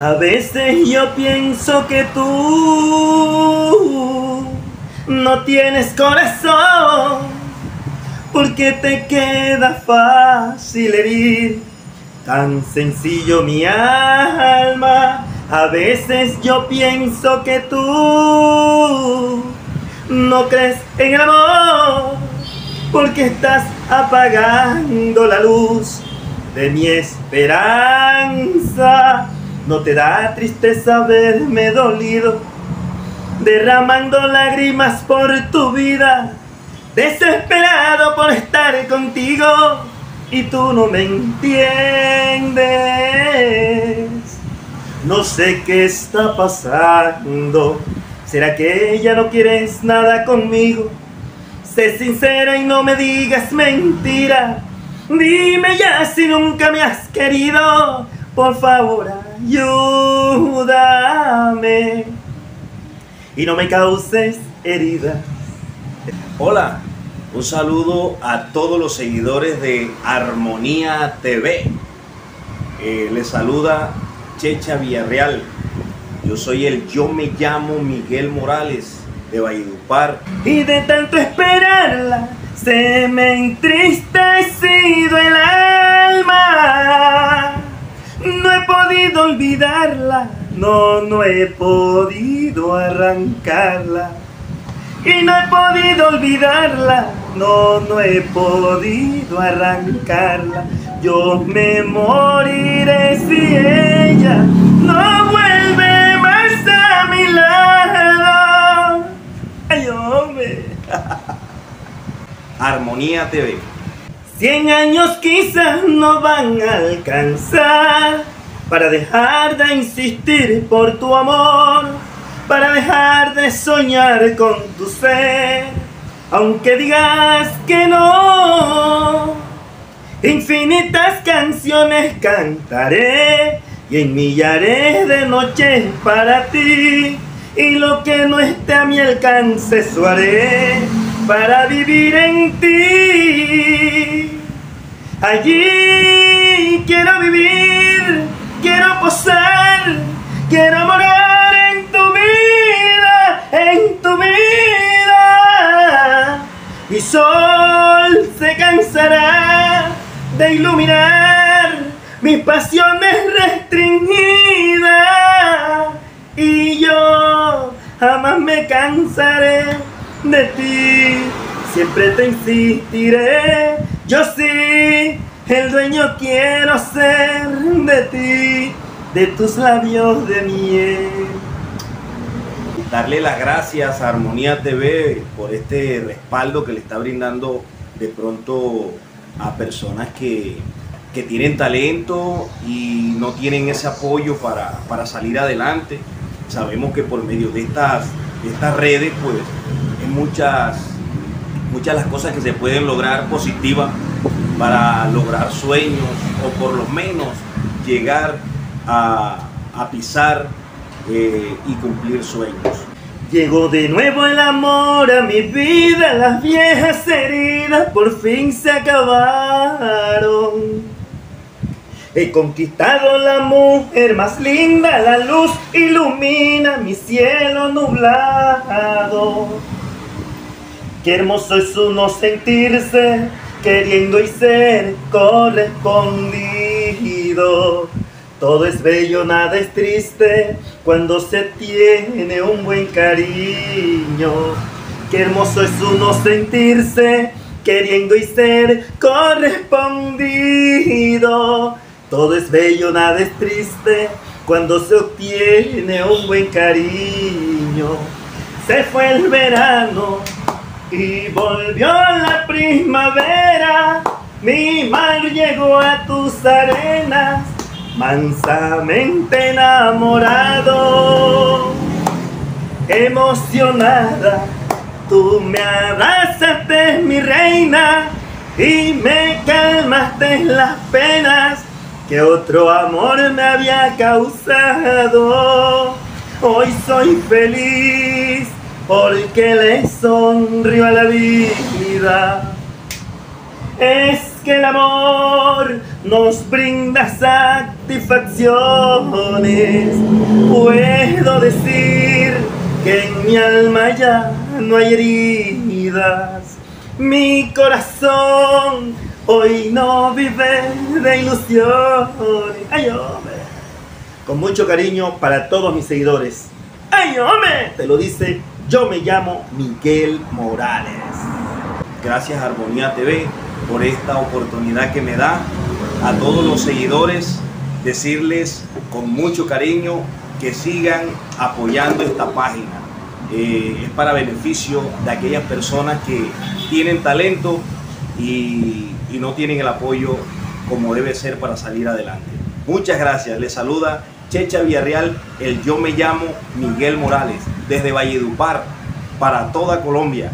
A veces yo pienso que tú no tienes corazón porque te queda fácil herir tan sencillo mi alma. A veces yo pienso que tú no crees en el amor porque estás apagando la luz de mi esperanza. No te da tristeza verme dolido, derramando lágrimas por tu vida, desesperado por estar contigo y tú no me entiendes. No sé qué está pasando. ¿Será que ya no quieres nada conmigo? Sé sincera y no me digas mentira. Dime ya si nunca me has querido. Por favor, ayúdame y no me causes heridas. Hola, un saludo a todos los seguidores de Armonía TV. Eh, les saluda Checha Villarreal. Yo soy el Yo me llamo Miguel Morales de Valledupar. Y de tanto esperarla, se me entristecido el alma podido olvidarla, no, no he podido arrancarla. Y no he podido olvidarla, no, no he podido arrancarla. Yo me moriré si ella no vuelve más a mi lado. Ay, hombre. Armonía TV. Cien años quizás no van a alcanzar para dejar de insistir por tu amor, para dejar de soñar con tu ser, aunque digas que no. Infinitas canciones cantaré y enmillaré de noche para ti, y lo que no esté a mi alcance, eso haré para vivir en ti. Allí quiero vivir, quiero posar, quiero morar en tu vida, en tu vida. Mi sol se cansará de iluminar mis pasiones restringidas y yo jamás me cansaré de ti, siempre te insistiré. Yo sí, el dueño quiero ser de ti, de tus labios de miel. Darle las gracias a Armonía TV por este respaldo que le está brindando de pronto a personas que, que tienen talento y no tienen ese apoyo para, para salir adelante. Sabemos que por medio de estas, estas redes, pues muchas, muchas las cosas que se pueden lograr positivas para lograr sueños o por lo menos llegar a, pisar eh, y cumplir sueños. Llegó de nuevo el amor a mi vida, las viejas heridas por fin se acabaron. He conquistado la mujer más linda, la luz ilumina mi cielo nublado. Qué hermoso es uno sentirse queriendo y ser correspondido. Todo es bello, nada es triste cuando se tiene un buen cariño. Qué hermoso es uno sentirse queriendo y ser correspondido. Todo es bello, nada es triste cuando se obtiene un buen cariño. Se fue el verano y volvió la primavera, mi mar llegó a tus arenas, mansamente enamorado. Emocionada, tú me abrazaste, mi reina, y me calmaste las penas que otro amor me había causado. Hoy soy feliz porque le sonrió a la vida. Es que el amor nos brinda satisfacciones. Puedo decir que en mi alma ya no hay heridas. Mi corazón hoy no vive de ilusiones. ¡Ay, hombre! Con mucho cariño para todos mis seguidores. ¡Ay, hombre! Te lo dice, yo me llamo Miguel Morales. Gracias Armonía TV por esta oportunidad que me da a todos los seguidores decirles con mucho cariño que sigan apoyando esta página. Eh, es para beneficio de aquellas personas que tienen talento y, y no tienen el apoyo como debe ser para salir adelante. Muchas gracias. Les saluda Checha Villarreal, el yo me llamo Miguel Morales, desde Valledupar, para toda Colombia.